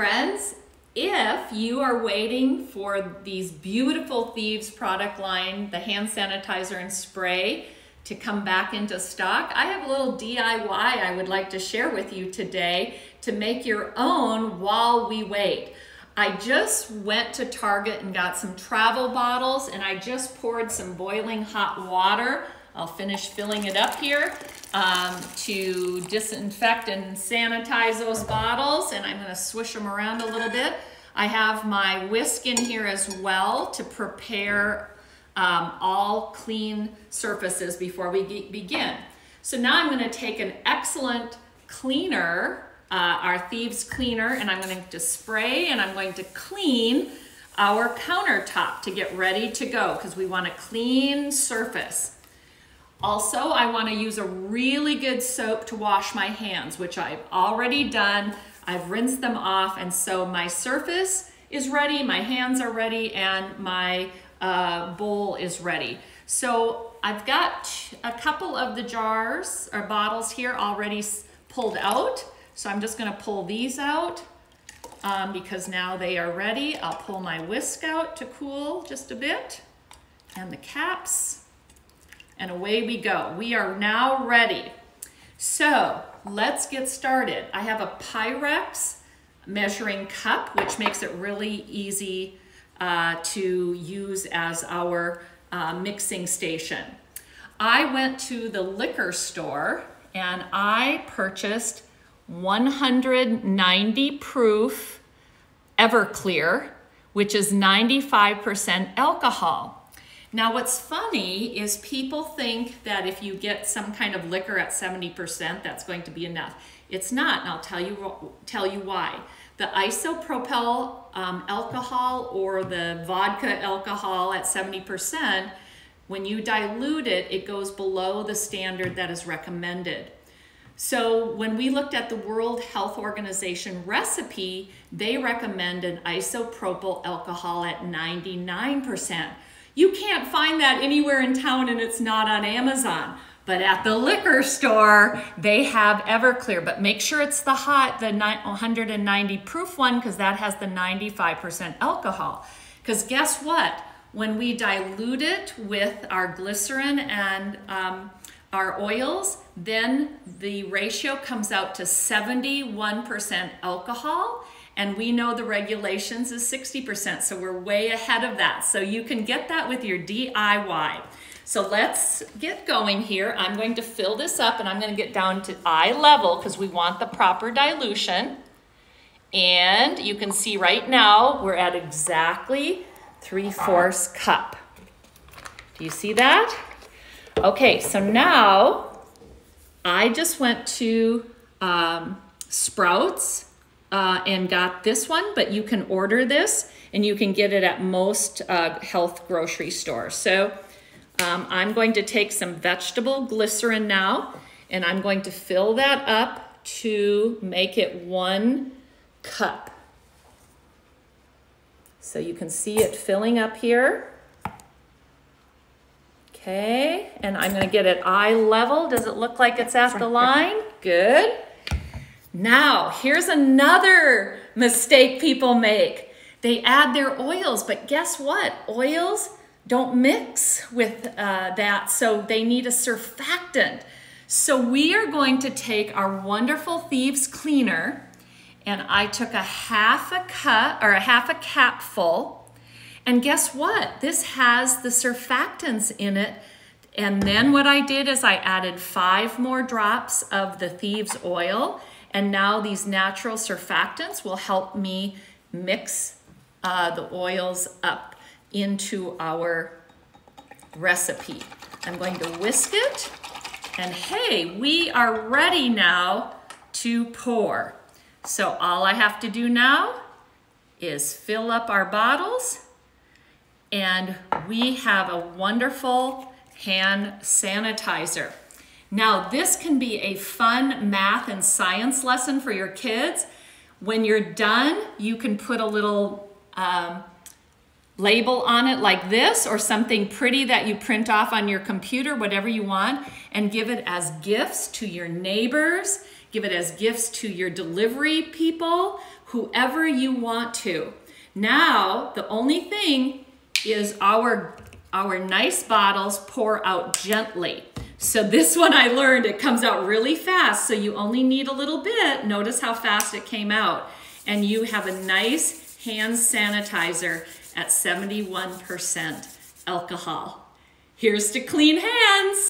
friends. If you are waiting for these beautiful Thieves product line, the hand sanitizer and spray, to come back into stock, I have a little DIY I would like to share with you today to make your own while we wait. I just went to Target and got some travel bottles and I just poured some boiling hot water. I'll finish filling it up here um, to disinfect and sanitize those bottles and I'm gonna swish them around a little bit. I have my whisk in here as well to prepare um, all clean surfaces before we begin. So now I'm gonna take an excellent cleaner, uh, our Thieves cleaner, and I'm going to spray and I'm going to clean our countertop to get ready to go because we want a clean surface. Also, I want to use a really good soap to wash my hands, which I've already done. I've rinsed them off, and so my surface is ready, my hands are ready, and my uh, bowl is ready. So I've got a couple of the jars or bottles here already pulled out. So I'm just gonna pull these out um, because now they are ready. I'll pull my whisk out to cool just a bit and the caps and away we go. We are now ready. So let's get started. I have a Pyrex measuring cup, which makes it really easy uh, to use as our uh, mixing station. I went to the liquor store and I purchased 190 proof Everclear, which is 95% alcohol. Now what's funny is people think that if you get some kind of liquor at 70%, that's going to be enough. It's not, and I'll tell you, tell you why. The isopropyl um, alcohol or the vodka alcohol at 70%, when you dilute it, it goes below the standard that is recommended. So when we looked at the World Health Organization recipe, they recommend an isopropyl alcohol at 99%. You can't find that anywhere in town and it's not on Amazon. But at the liquor store, they have Everclear. But make sure it's the hot, the 190 proof one, because that has the 95% alcohol. Because guess what? When we dilute it with our glycerin and um, our oils, then the ratio comes out to 71% alcohol and we know the regulations is 60%, so we're way ahead of that. So you can get that with your DIY. So let's get going here. I'm going to fill this up and I'm gonna get down to eye level because we want the proper dilution. And you can see right now, we're at exactly 3 fourths cup. Do you see that? Okay, so now I just went to um, Sprouts uh, and got this one, but you can order this and you can get it at most uh, health grocery stores. So um, I'm going to take some vegetable glycerin now and I'm going to fill that up to make it one cup. So you can see it filling up here. Okay, and I'm gonna get it eye level. Does it look like it's at the line? Good. Now, here's another mistake people make. They add their oils, but guess what? Oils don't mix with uh, that, so they need a surfactant. So we are going to take our wonderful Thieves Cleaner, and I took a half a cup, or a half a capful, and guess what? This has the surfactants in it. And then what I did is I added five more drops of the Thieves oil. And now these natural surfactants will help me mix uh, the oils up into our recipe. I'm going to whisk it. And hey, we are ready now to pour. So all I have to do now is fill up our bottles and we have a wonderful hand sanitizer. Now this can be a fun math and science lesson for your kids. When you're done, you can put a little um, label on it like this or something pretty that you print off on your computer, whatever you want, and give it as gifts to your neighbors, give it as gifts to your delivery people, whoever you want to. Now, the only thing is our, our nice bottles pour out gently. So this one I learned, it comes out really fast, so you only need a little bit. Notice how fast it came out. And you have a nice hand sanitizer at 71% alcohol. Here's to clean hands.